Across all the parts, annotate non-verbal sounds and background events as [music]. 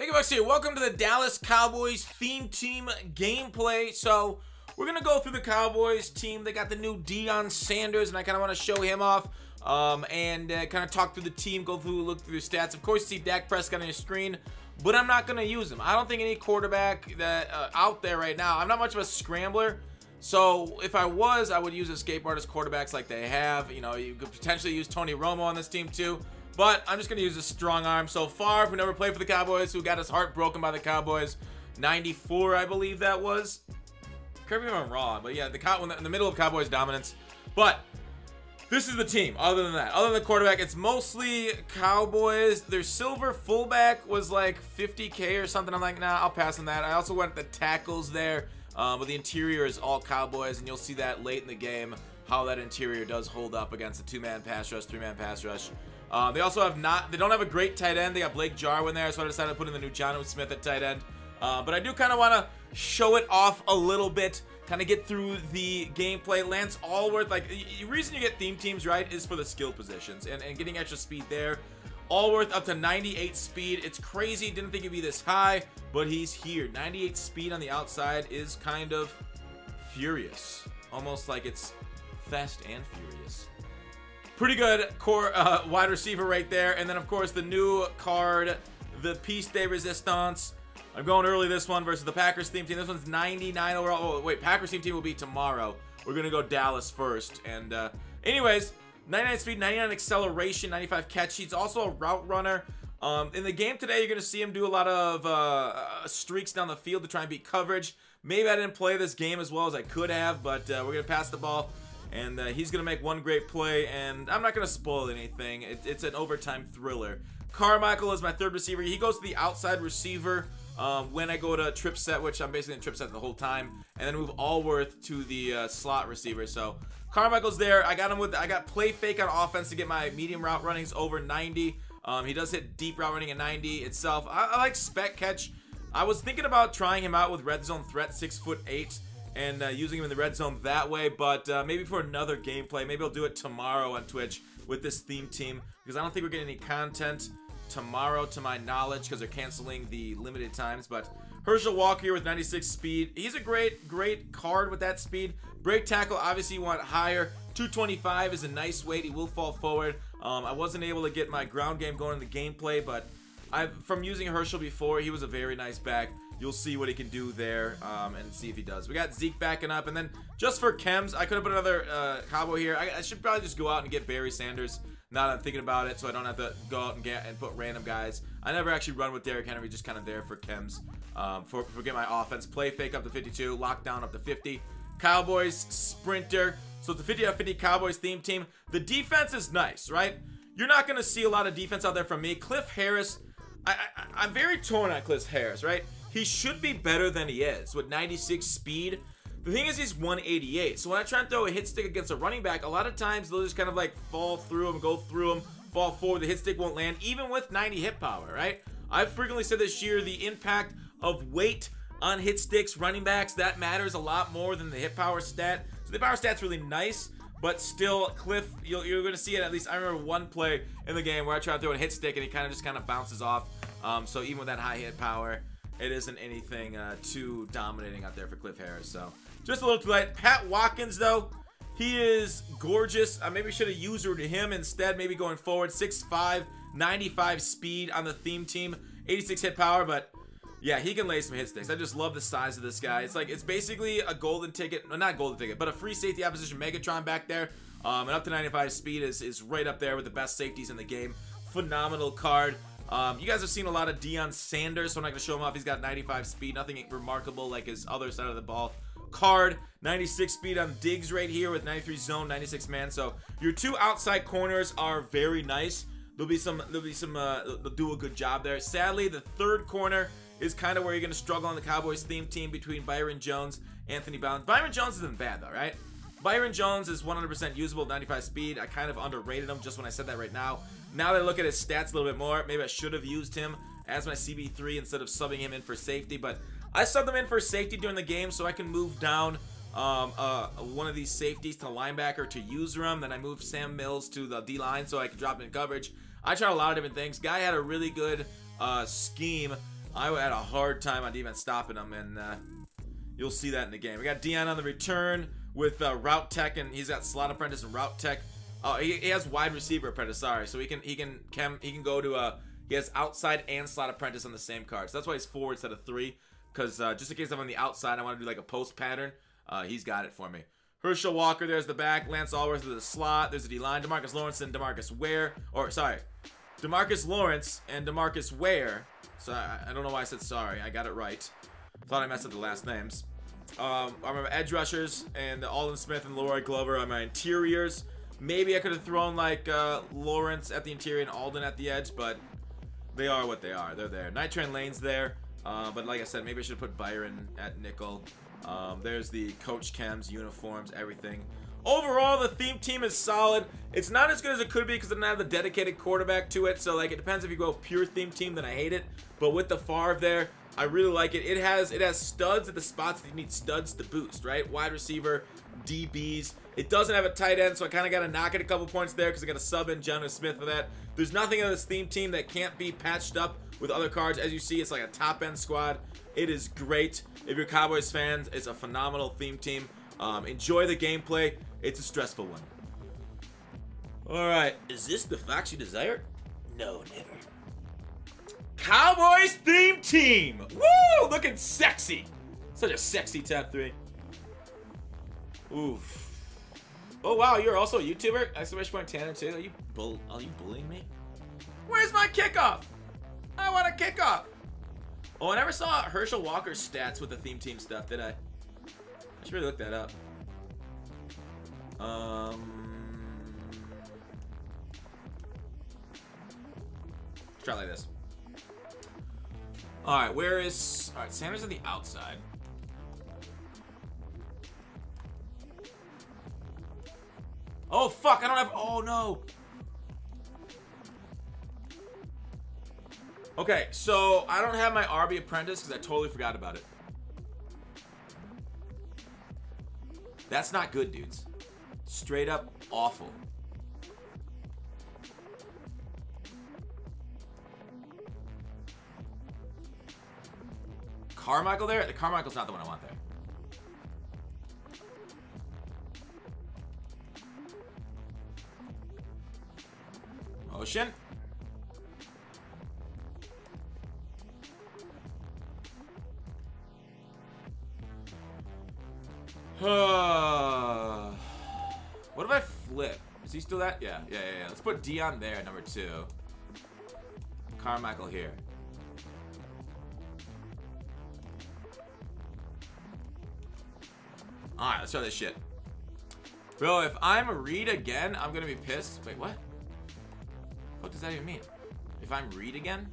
Hey Bucks here, welcome to the Dallas Cowboys theme team gameplay. So, we're going to go through the Cowboys team. They got the new Deion Sanders, and I kind of want to show him off um, and uh, kind of talk through the team, go through, look through the stats. Of course, you see Dak Prescott on your screen, but I'm not going to use him. I don't think any quarterback that uh, out there right now, I'm not much of a scrambler. So if I was, I would use escape artist quarterbacks like they have. You know, you could potentially use Tony Romo on this team too. But I'm just going to use a strong arm. So Favre, who never played for the Cowboys, who got his heart broken by the Cowboys. 94, I believe that was. Correct me if I'm wrong, but yeah, the cow in the middle of Cowboys dominance. But this is the team. Other than that, other than the quarterback, it's mostly Cowboys. Their silver fullback was like 50k or something. I'm like, nah, I'll pass on that. I also went the tackles there, um, but the interior is all Cowboys, and you'll see that late in the game how that interior does hold up against a two-man pass rush, three-man pass rush. Uh, they also have not, they don't have a great tight end. They got Blake Jarwin there, so I decided to put in the new Jonnu Smith at tight end. Uh, but I do kind of want to show it off a little bit, kind of get through the gameplay. Lance Alworth, like, the reason you get theme teams, right, is for the skill positions and, and getting extra speed there. Alworth up to 98 speed. It's crazy. Didn't think it'd be this high, but he's here. 98 speed on the outside is kind of furious. Almost like it's fast and furious pretty good core uh, wide receiver right there. And then, of course, the new card, the Piece de Resistance. I'm going early this one versus the Packers theme team. This one's 99 overall. Oh, wait, Packers theme team will be tomorrow. We're going to go Dallas first. And uh, anyways, 99 speed, 99 acceleration, 95 catch. He's also a route runner. Um, in the game today, you're going to see him do a lot of uh, streaks down the field to try and beat coverage. Maybe I didn't play this game as well as I could have, but uh, we're going to pass the ball and uh, he's to make one great play, and I'm not to spoil anything. It, it's an overtime thriller. Carmichael is my third receiver. He goes to the outside receiver um, when I go to trip set, which I'm basically in trip set the whole time, and then move Alworth to the uh, slot receiver. So Carmichael's there. I got him with, I got play fake on offense to get my medium route runnings over 90. Um, he does hit deep route running at 90 itself. I, I like spec catch. I was thinking about trying him out with red zone threat, six foot eight and uh, using him in the red zone that way. But uh, maybe for another gameplay, maybe I'll do it tomorrow on Twitch with this theme team because I don't think we're getting any content tomorrow to my knowledge because they're canceling the limited times. But Herschel Walker with 96 speed. He's a great, great card with that speed. Break tackle, obviously you want higher. 225 is a nice weight. He will fall forward. Um, I wasn't able to get my ground game going in the gameplay, but I've from using Herschel before, he was a very nice back. You'll see what he can do there um, and see if he does. We got Zeke backing up. And then just for chems, I could have put another uh, Cowboy here. I, I, should probably just go out and get Barry Sanders now that I'm thinking about it so I don't have to go out and get and put random guys. I never actually run with Derrick Henry, just kind of there for chems. Um, for, for get my offense. Play fake up to 52. Lockdown up to 50. Cowboys sprinter. So it's the 50 out 50 Cowboys theme team. The defense is nice, right? You're not going to see a lot of defense out there from me. Cliff Harris, I, I, I'm very torn on Cliff Harris, right? He should be better than he is with 96 speed. The thing is, he's 188. So when I try and throw a hit stick against a running back, a lot of times they'll just kind of like fall through him, go through him, fall forward. The hit stick won't land, even with 90 hit power, right? I've frequently said this year the impact of weight on hit sticks, running backs, that matters a lot more than the hit power stat. So the power stat's really nice, but still, Cliff, you are going to see it at least. I remember one play in the game where I tried to throw a hit stick and he kind of just kind of bounces off. Um, so even with that high hit power, it isn't anything uh, too dominating out there for Cliff Harris. So just a little too light. Pat Watkins, though, he is gorgeous. I maybe should have used her to him instead, maybe going forward. 6'5", 95 speed on the theme team, 86 hit power, but yeah, he can lay some hit sticks. I just love the size of this guy. It's like, it's basically a golden ticket, well, not golden ticket, but a free safety opposition Megatron back there. Um, and up to 95 speed is, is right up there with the best safeties in the game. Phenomenal card. Um, you guys have seen a lot of Deion Sanders, so I'm not going to show him off. He's got 95 speed, nothing remarkable like his other side of the ball. Card, 96 speed on Diggs right here with 93 zone, 96 man. So your two outside corners are very nice. There'll be some, there'll be some, uh, they'll do a good job there. Sadly, the third corner is kind of where you're going to struggle on the Cowboys theme team between Byron Jones, Anthony Brown. Byron Jones isn't bad though, right? Byron Jones is 100% usable, 95 speed. I kind of underrated him just when I said that right now. Now that I look at his stats a little bit more, maybe I should have used him as my CB3 instead of subbing him in for safety. But I subbed him in for safety during the game so I can move down um, uh, one of these safeties to linebacker to use him. Then I moved Sam Mills to the D-line so I could drop in coverage. I tried a lot of different things. Guy had a really good uh, scheme I had a hard time on defense stopping him, and uh, you'll see that in the game. We got Deion on the return with uh, route tech, and he's got slot apprentice and route tech. Oh, he, he has wide receiver apprentice. Sorry, so he can he can chem, he can go to a he has outside and slot apprentice on the same card. So that's why he's four instead of three. Because uh, just in case I'm on the outside, I want to do like a post pattern. Uh, he's got it for me. Herschel Walker, there's the back. Lance Alworth, there's the slot. There's the D-line. DeMarcus Lawrence and DeMarcus Ware. Or, sorry. DeMarcus Lawrence and DeMarcus Ware. So I, I don't know why I said sorry. I got it right. Thought I messed up the last names. Um, I remember edge rushers and Aldon Smith and La'Roi Glover on my interiors. Maybe I could have thrown like uh, Lawrence at the interior and Aldon at the edge, but they are what they are. They're there. Night Train Lane's there. Uh, but like I said, maybe I should put Byron at nickel. Um, there's the Coach Chems, uniforms, everything. Overall, the theme team is solid. It's not as good as it could be because it doesn't have the dedicated quarterback to it. So, like, it depends if you go pure theme team, then I hate it. But with the Favre there, I really like it. It has it has studs at the spots that you need studs to boost, right? Wide receiver, DBs. It doesn't have a tight end, so I kind of got to knock it a couple points there because I got to sub in Jonnu Smith for that. There's nothing in this theme team that can't be patched up with other cards. As you see, it's like a top end squad. It is great. If you're Cowboys fans, it's a phenomenal theme team. Um, enjoy the gameplay. It's a stressful one. All right, is this the fox you desired? No, never. Cowboys theme team. Woo! Looking sexy. Such a sexy top three. Oof. Oh wow, you're also a YouTuber? Exclamation point Tanner too. Are you bull are you bullying me? Where's my kickoff? I want a kickoff. Oh, I never saw Herschel Walker's stats with the theme team stuff, did I? I should really look that up. Um Let's try like this. Alright, where is alright, Sanders on the outside. Oh, fuck, I don't have... Oh, no. Okay, so I don't have my RB Apprentice because I totally forgot about it. That's not good, dudes. Straight up awful. Carmichael there? The Carmichael's not the one I want there. [sighs] What if I flip? Is he still that? Yeah, yeah, yeah, yeah. Let's put Deion there, number two. Carmichael here. Alright, let's try this shit. Bro, if I'm a read again, I'm gonna be pissed. Wait, what? What does that even mean? If I'm read again?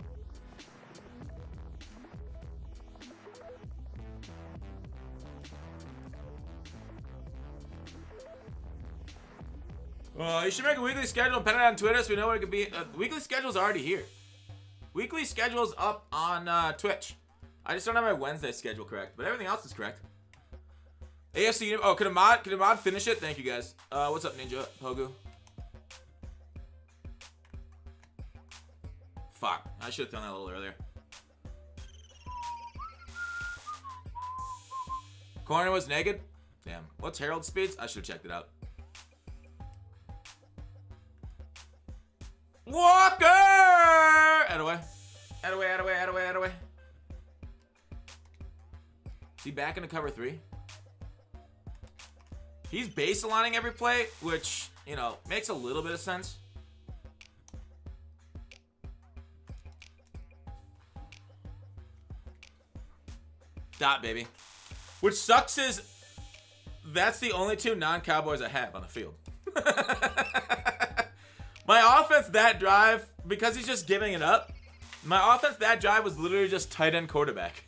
Well, you should make a weekly schedule and put it on Twitter so we know what it could be. Uh, weekly schedule's already here. Weekly schedule's up on uh, Twitch. I just don't have my Wednesday schedule correct, but everything else is correct. AFC, oh, could Ahmad, could Ahmad finish it? Thank you, guys. Uh, what's up, Ninja Pogu? Fuck. I should have done that a little earlier. Corner was naked? Damn. What's Harold speeds? I should have checked it out. Walker! Out away. Out away, out away, out out. Is he back into cover three? He's base baselining every play, which, you know, makes a little bit of sense. Dot, baby. Which sucks is that's the only two non-Cowboys I have on the field. [laughs] my offense that drive, because he's just giving it up, my offense that drive was literally just tight end quarterback.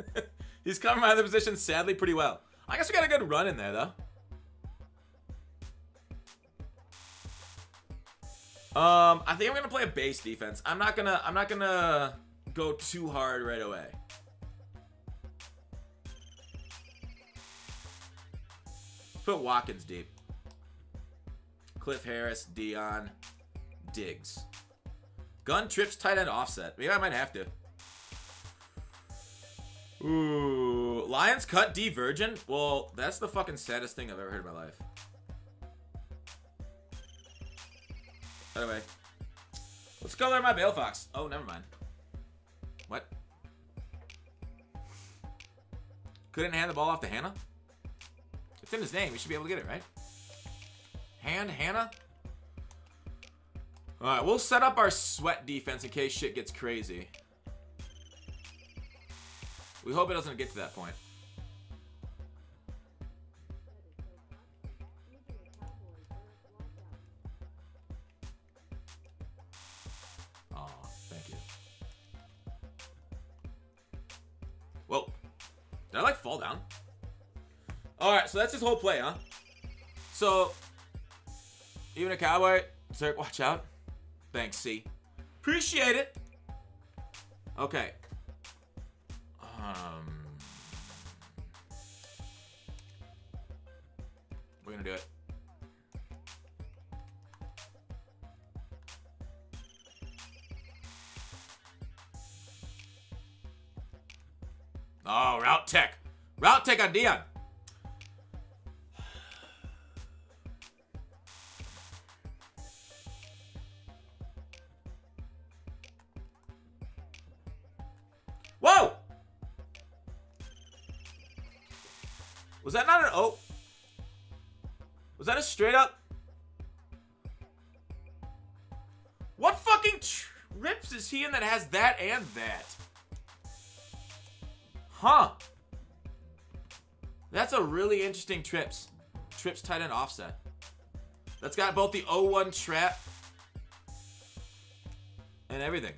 [laughs] he's covering my other position sadly pretty well. I guess we got a good run in there though. Um, I think I'm gonna play a base defense. I'm not gonna I'm not gonna go too hard right away. Put Watkins deep. Cliff Harris, Deion, Diggs. Gun trips tight end offset. Maybe I might have to. Ooh, Lions cut Divergent? Well, that's the fucking saddest thing I've ever heard in my life. Anyway, let's color my Bale Fox. Oh, never mind. What? Couldn't hand the ball off to Hannah? It's in his name. He should be able to get it, right? Hand Hannah? Alright, we'll set up our sweat defense in case shit gets crazy. We hope it doesn't get to that point. Oh, thank you. Whoa. Did I, like, fall down? Alright, so that's his whole play, huh? So, even a cowboy, sir, watch out. Thanks, C. Appreciate it. Okay. Um, we're gonna do it. Oh, route tech. Route tech on Deion. Has that and that? Huh. That's a really interesting trips. Trips tight end offset. That's got both the 0-1 trap and everything.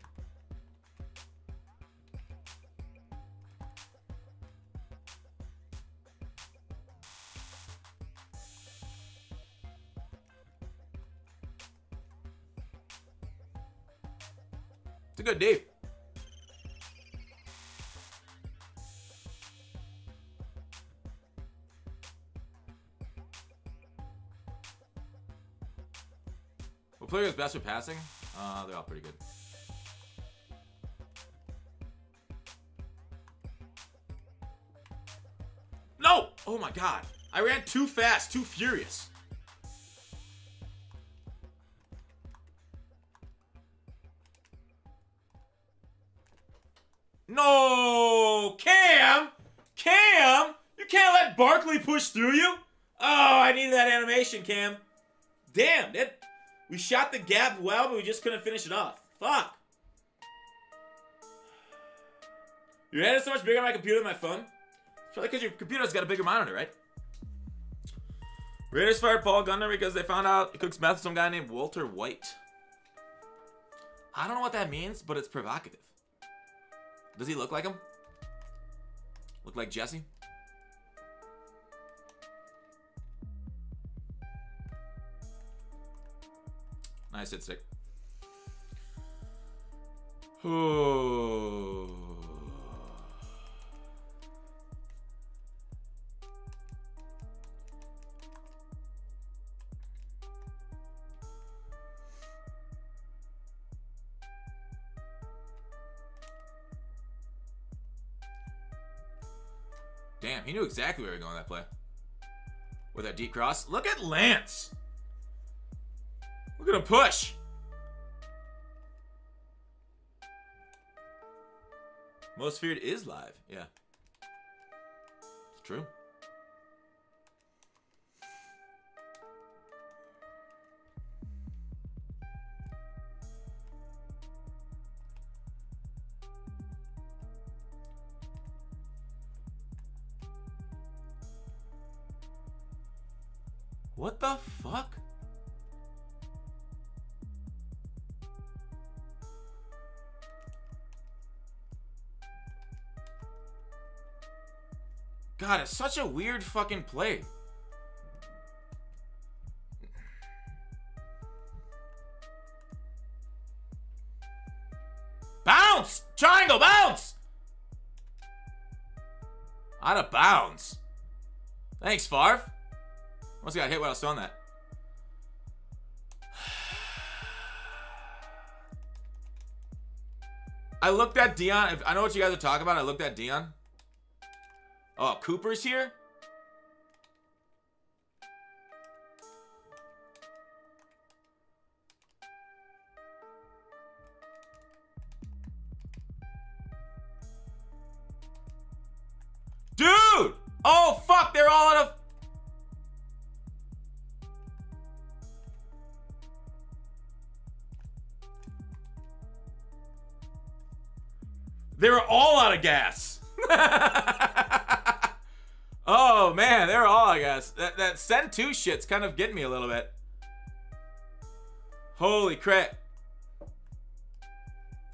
Good D. What player is best with passing? Uh, they're all pretty good. No! Oh my god. I ran too fast, too furious. Through you? Oh, I needed that animation, Cam. Damn, that we shot the gap well, but we just couldn't finish it off. Fuck. Your head is so much bigger on my computer than my phone. It's probably because your computer's got a bigger monitor, right? Raiders fired Paul Gunner because they found out he cooks meth with some guy named Walter White. I don't know what that means, but it's provocative. Does he look like him? Look like Jesse? Nice hit stick. Damn, he knew exactly where we were going that play. With that deep cross. Look at Lance. At him push. Most Feared is live. Yeah. It's true. Such a weird fucking play. Bounce! Triangle, bounce! Out of bounds. Thanks, Favre. Have got hit while I was throwing that. [sighs] I looked at Deion. I know what you guys are talking about. I looked at Deion. Oh, Cooper's here? Send two shit's kind of getting me a little bit. Holy crap.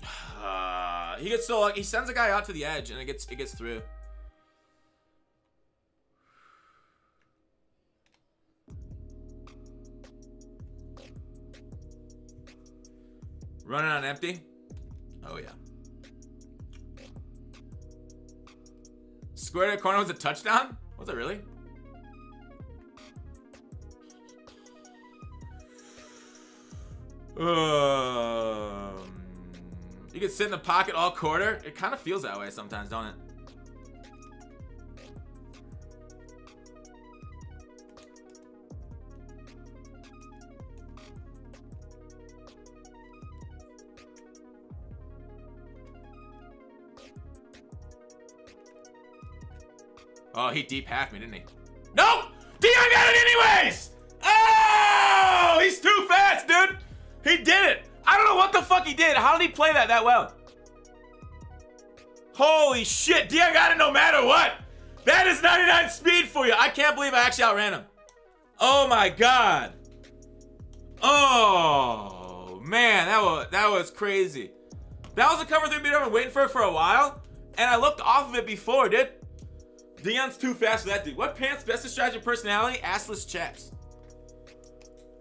[sighs] He gets so lucky. He sends a guy out to the edge and it gets it gets through. Running on empty? Oh yeah. Square to corner was a touchdown? Was it really? Um, you can sit in the pocket all quarter. It kind of feels that way sometimes, don't it? Oh, he deep half me, didn't he? No! How did he play that that well? Holy shit, Deion got it no matter what! That is 99 speed for you. I can't believe I actually outran him. Oh my god. Oh man, that was that was crazy. That was a cover three beat I've been waiting for it for a while, and I looked off of it before, dude. Deion's too fast for that dude. What pants? Best strategy personality? Assless chaps.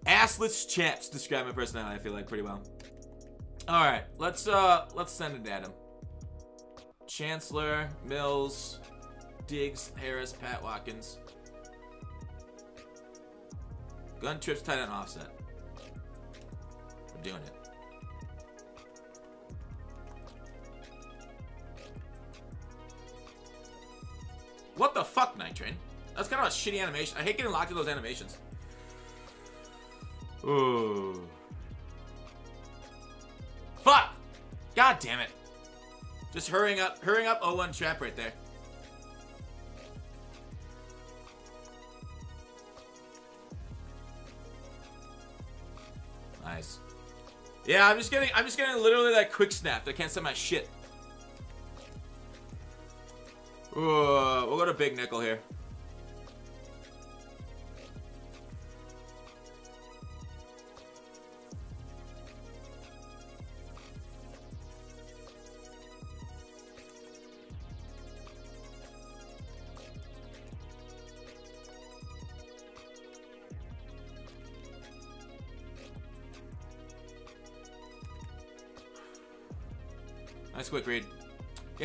Assless chaps describe my personality, I feel like, pretty well. Alright, let's uh let's send it at him. Chancellor, Mills, Diggs, Harris, Pat Watkins. Gun trips tight end offset. We're doing it. What the fuck, Night Train? That's kind of a shitty animation. I hate getting locked in those animations. Ooh. God damn it. Just hurrying up, hurrying up 0-1 trap right there. Nice. Yeah, I'm just getting, I'm just getting literally like quick snapped. I can't set my shit. Ooh, we'll go to big nickel here.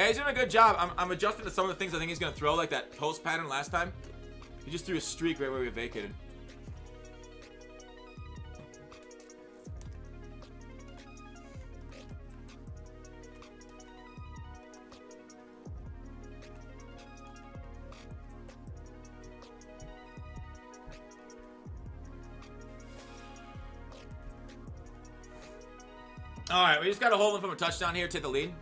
He's doing a good job. I'm, I'm adjusting to some of the things I think he's going to throw, like that post pattern last time. He just threw a streak right where we vacated. All right, we just got to hold him from a touchdown here, take the lead.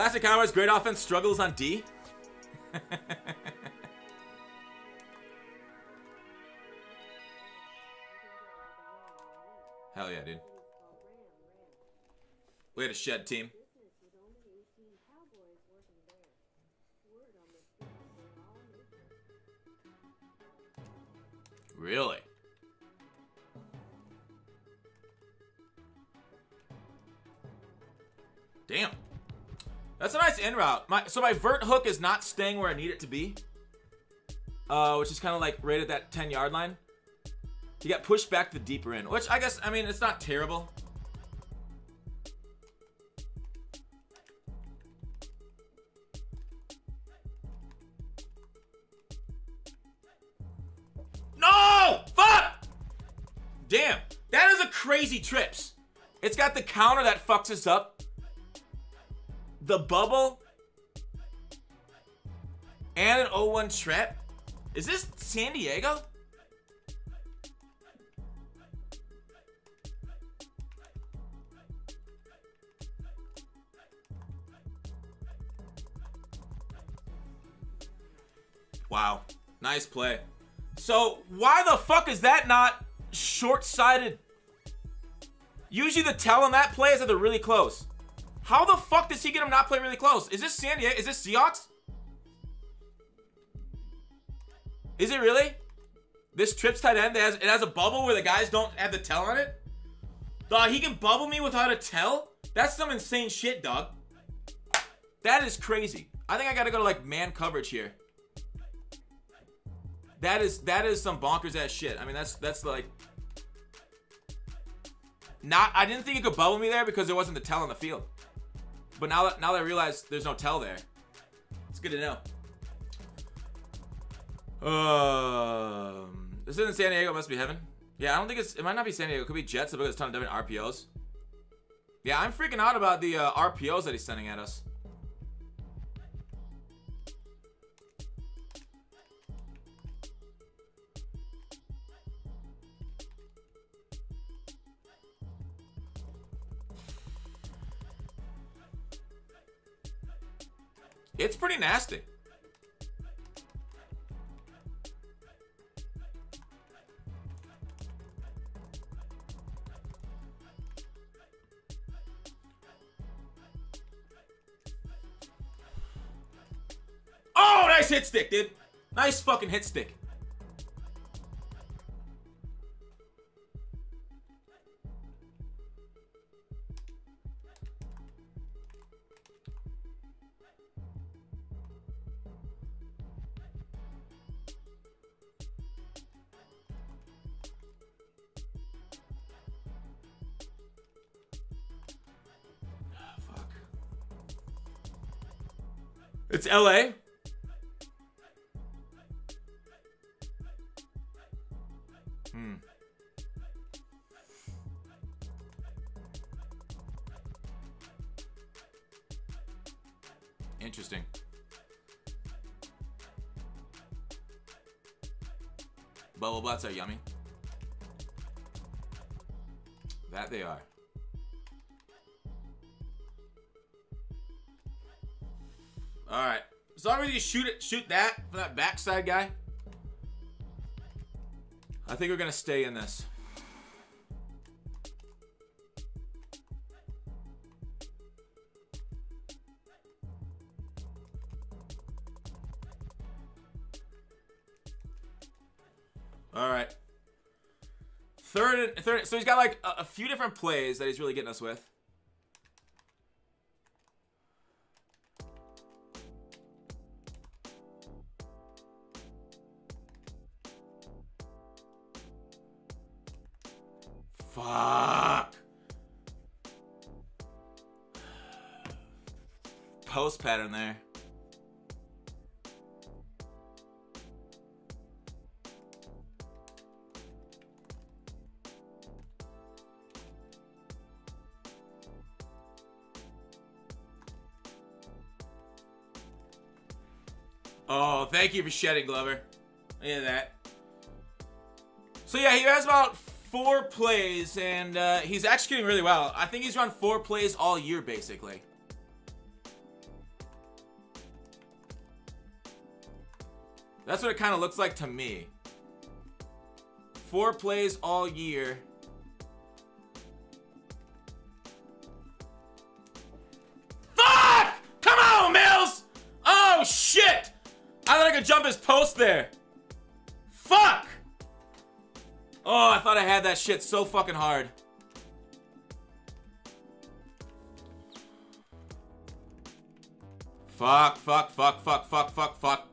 Classic Cowboys, great offense, struggles on D. [laughs] Hell yeah, dude. Way to shed, team. My, so my vert hook is not staying where I need it to be. Uh, which is kind of like right at that 10 yard line. He got pushed back the deeper in, which I guess, I mean, it's not terrible. No! Fuck! Damn. That is a crazy trips. It's got the counter that fucks us up the bubble. And an 0-1 Tret. Is this San Diego? Wow. Nice play. So, why the fuck is that not short-sighted? Usually the tell on that play is that they're really close. How the fuck does he get him not play really close? Is this San Diego? Is this Seahawks? Is it really? This trips tight end, it has, it has a bubble where the guys don't have the tell on it? Dog, he can bubble me without a tell? That's some insane shit, dog. That is crazy. I think I gotta go to like man coverage here. That is that is some bonkers ass shit. I mean, that's that's like not. I didn't think it could bubble me there because there wasn't the tell on the field. But now that now that I realize there's no tell there, it's good to know. Um, this isn't San Diego. It must be heaven. Yeah, I don't think it's. It might not be San Diego. It could be Jets because it's a ton of different RPOs. Yeah, I'm freaking out about the uh, RPOs that he's sending at us. It's pretty nasty. Stick, dude. Nice fucking hit stick. Ah, it's LA. Butts are yummy. That they are. All right. So I'm ready to shoot it. Shoot that for that backside guy. I think we're gonna stay in this. so he's got like a, a few different plays that he's really getting us with. Fuck. Post pattern there. Thank you for shedding, Glover. Look at that. So yeah, he has about four plays, and uh, he's executing really well. I think he's run four plays all year, basically. That's what it kind of looks like to me. Four plays all year. His post there. Fuck! Oh, I thought I had that shit so fucking hard. Fuck, fuck, fuck, fuck, fuck, fuck, fuck.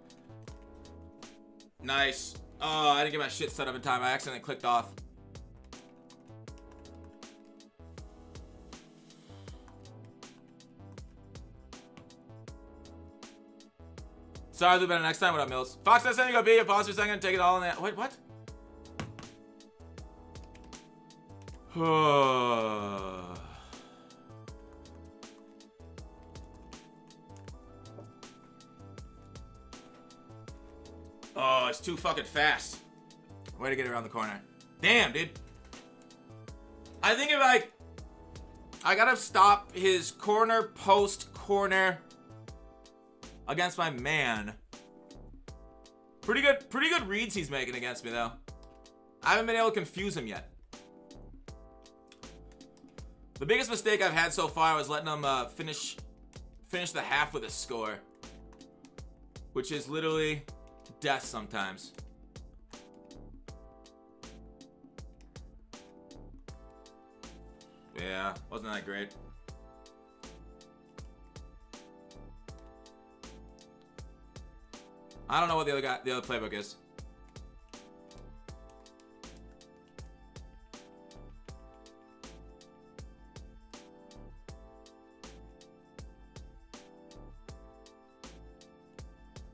Nice. Oh, I didn't get my shit set up in time. I accidentally clicked off. Sorry, I'll do better next time. What up, Mills? Fox, that's saying go be. A pause for a second. Take it all in that. Wait, what? [sighs] Oh, it's too fucking fast. Way to get around the corner. Damn, dude. I think if I... I gotta stop his corner post corner against my man. Pretty good, pretty good reads he's making against me, though. I haven't been able to confuse him yet. The biggest mistake I've had so far was letting him uh, finish finish the half with a score. Which is literally death sometimes. Yeah, wasn't that great. I don't know what the other guy, the other playbook is.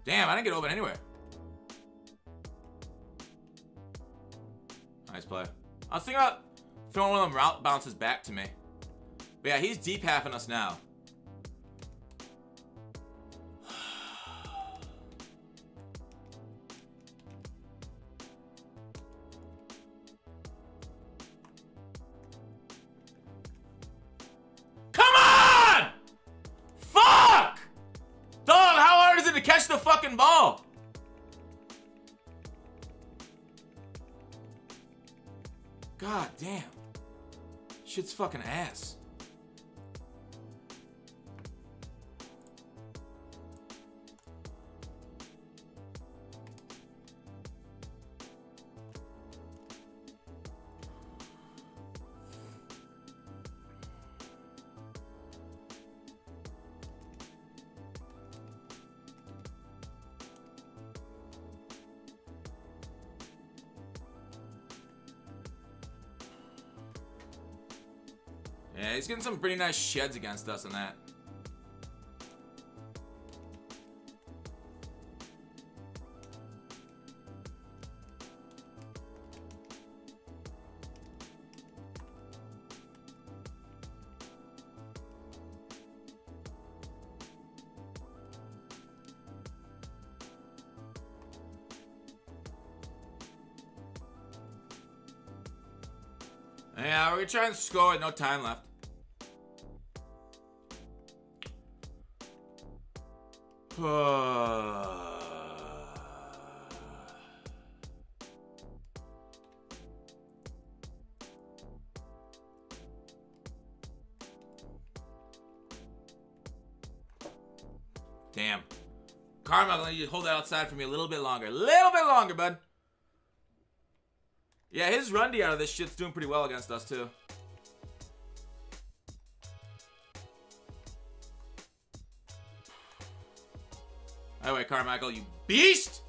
Damn, I didn't get open anywhere. Nice play. I was thinking about throwing one of them route bounces back to me. But yeah, he's deep halfing us now. God damn. Shit's fucking ass. He's getting some pretty nice sheds against us in that. Yeah, we're gonna try and score with no time left. [sighs] Damn. Karma, I'm gonna you hold that outside for me a little bit longer. A little bit longer, bud. Yeah, his run D out of this shit's doing pretty well against us, too. Anyway, Carmichael, you beast!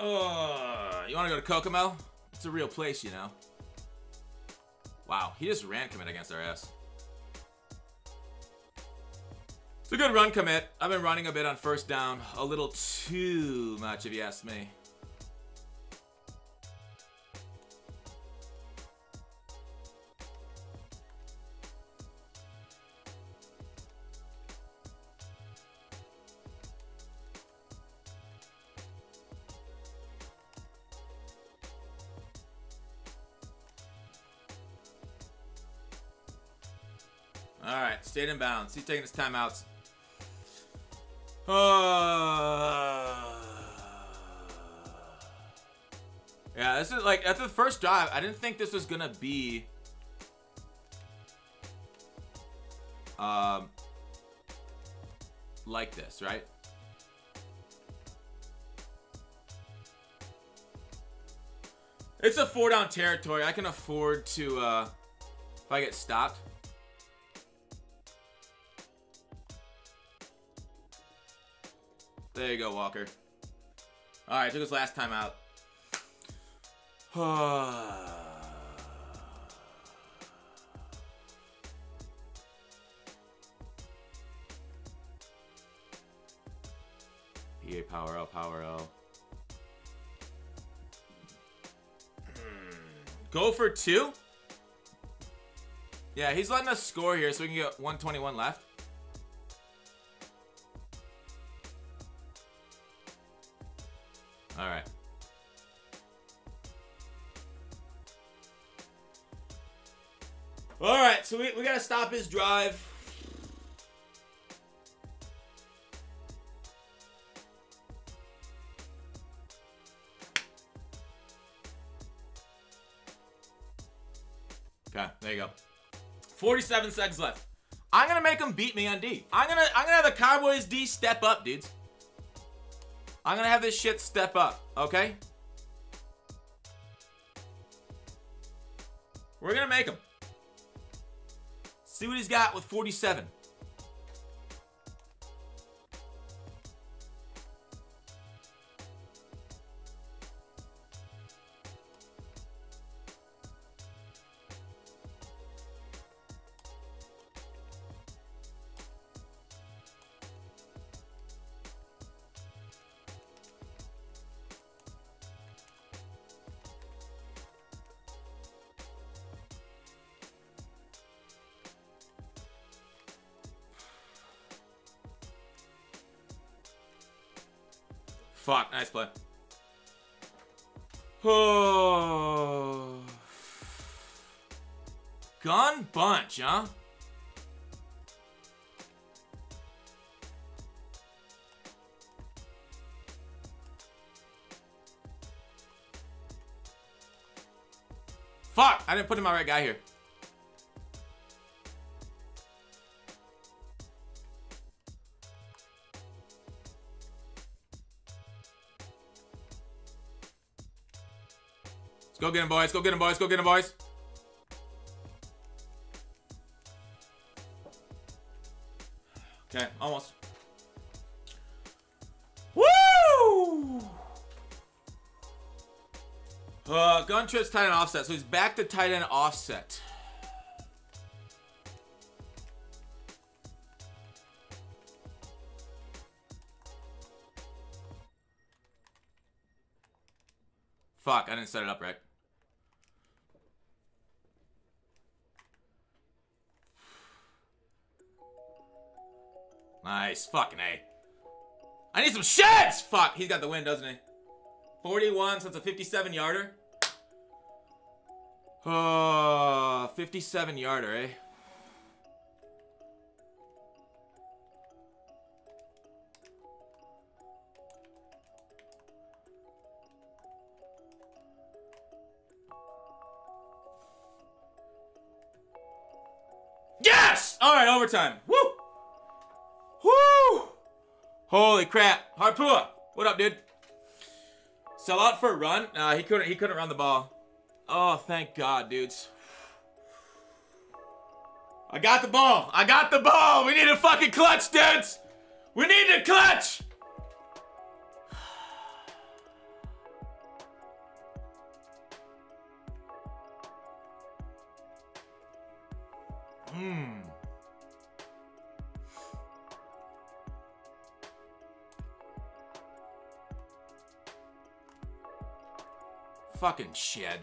Oh, you want to go to Kokomo? It's a real place, you know. Wow, he just ran commit against our ass. Good run commit. I've been running a bit on first down. A little too much, if you ask me. All right, stayed in bounds. He's taking his timeouts. [sighs] Yeah, this is like after the first drive, I didn't think this was gonna be um like this, right? It's a four down territory. I can afford to uh if I get stopped. There you go, Walker. Alright, took his last time out. [sighs] PA power L, power L. Hmm. Go for two? Yeah, he's letting us score here so we can get 121 left. We, we got to stop his drive. Okay, there you go. 47 seconds left. I'm gonna make him beat me on D. I'm gonna I'm gonna have the Cowboys D step up, dudes. I'm gonna have this shit step up, okay? We're gonna make him. See what he's got with 47. Fuck, put in my right guy here. Let's go get him, boys. Go get him, boys. Go get him, boys. Trips tight end offset. So he's back to tight end offset. Fuck, I didn't set it up right. Nice. Fucking A. I need some sheds! Fuck, he's got the win, doesn't he? 41, so it's a 57 Oh, 57 yarder, eh? Yes! All right, overtime. Woo! Woo! Holy crap. Harpua, what up, dude? Sell out for a run? Uh, he couldn't he couldn't run the ball. Oh, thank God, dudes. I got the ball. I got the ball. We need a fucking clutch, dudes. We need a clutch. Hmm. Fucking shed.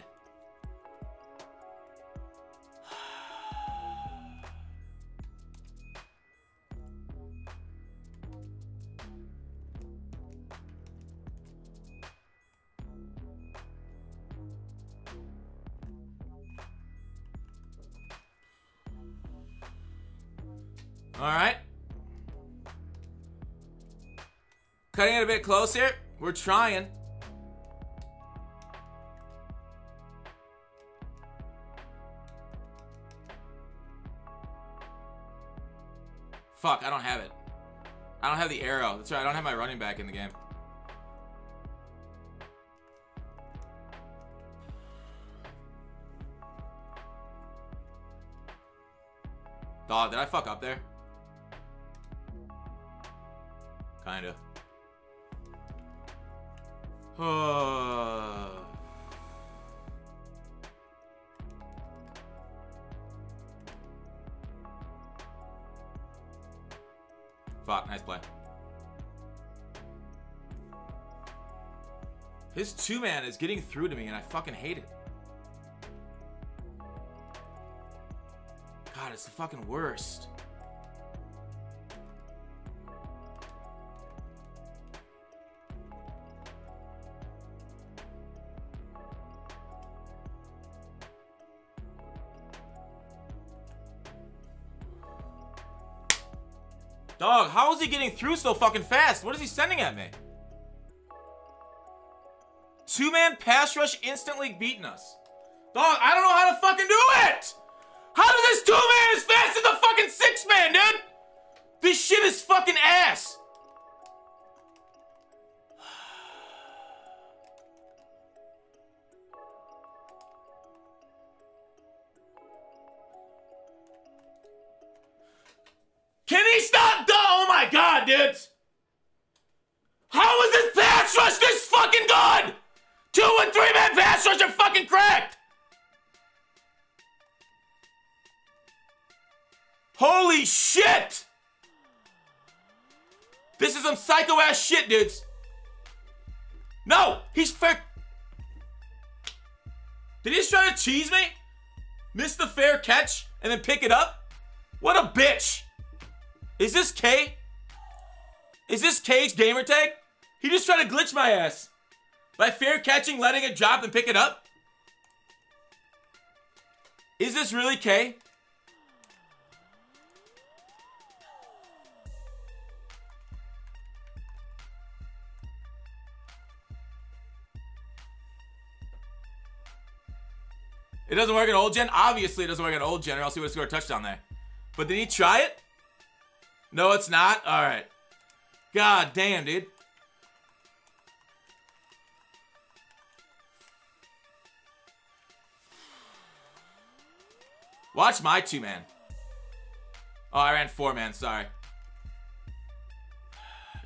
Close here. We're trying. Fuck, I don't have it. I don't have the arrow. That's right, I don't have my running back in the game. Dog, did I fuck up there? Kinda. Fuck, nice play. His two-man is getting through to me, and I fucking hate it. God, it's the fucking worst. He getting through so fucking fast? What is he sending at me? Two-man pass rush instantly beating us. Dog, I don't know how to fucking do it! How does this two-man as fast as the fucking six-man, dude? This shit is fucking ass. Can he stop? Oh my god, dudes! How is this pass rush this fucking good? Two and three man pass rush are fucking cracked! Holy shit! This is some psycho ass shit, dudes. No, he's fair. Did he just try to cheese me? Miss the fair catch and then pick it up? What a bitch! Is this K? Is this K's gamer tag? He just tried to glitch my ass. By fair catching, letting it drop and pick it up? Is this really K? It doesn't work in old gen? Obviously it doesn't work in old gen or else he would have scored a touchdown there. But did he try it? No, it's not? Alright. God damn, dude. Watch my two man. Oh, I ran four man, sorry.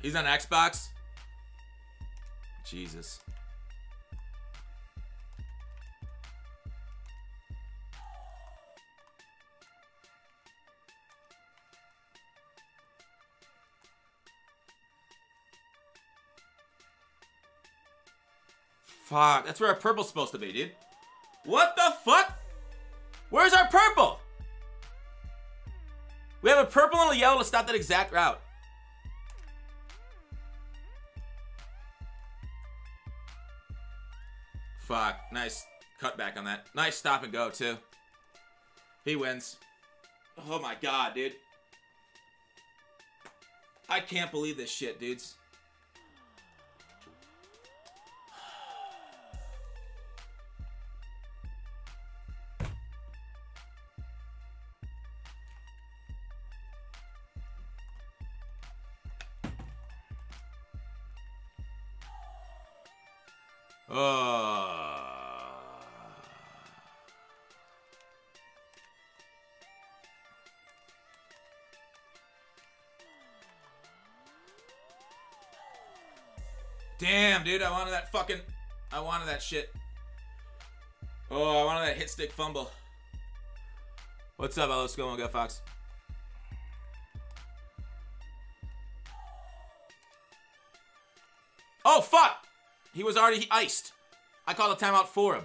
He's on Xbox? Jesus. Fuck, that's where our purple's supposed to be, dude. What the fuck? Where's our purple? We have a purple and a yellow to stop that exact route. Fuck, nice cutback on that. Nice stop and go, too. He wins. Oh my god, dude. I can't believe this shit, dudes. That shit. Oh, I wanted that hit stick fumble. What's up, Let's go go Fox. Oh, fuck! He was already iced. I called a timeout for him.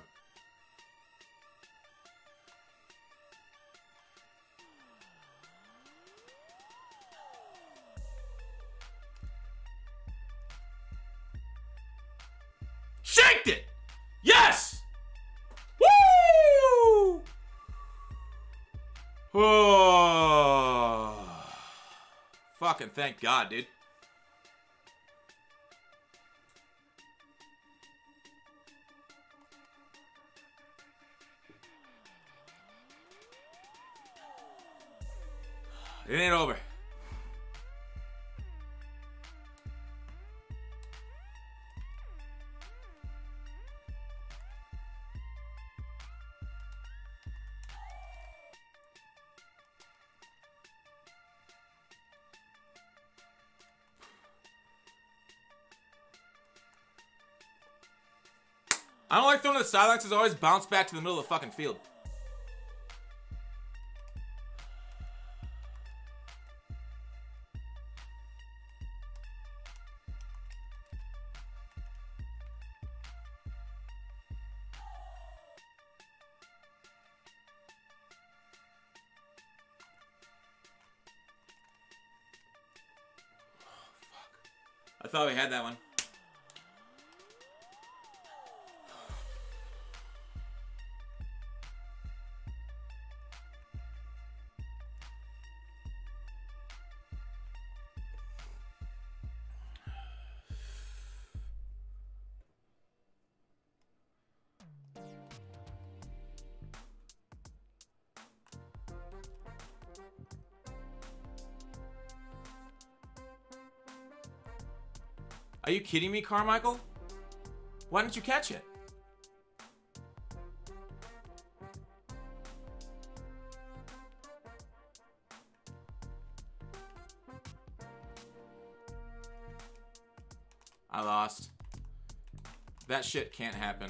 Thank God, dude. It ain't over. but Silex has always bounced back to the middle of the fucking field. Oh, I thought we had that one. You kidding me, Carmichael? Why didn't you catch it? I lost. That shit can't happen.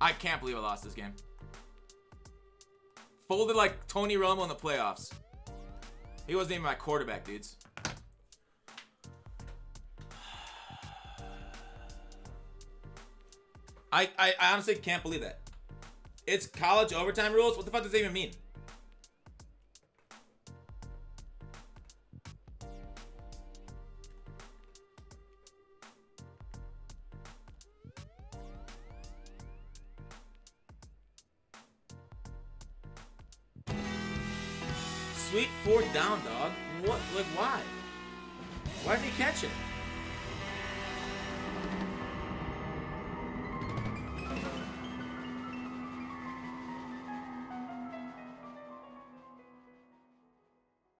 I can't believe I lost this game. Folded like Tony Romo in the playoffs. He wasn't even my quarterback, dudes. [sighs] I, I, I honestly can't believe that. It's college overtime rules? What the fuck does that even mean?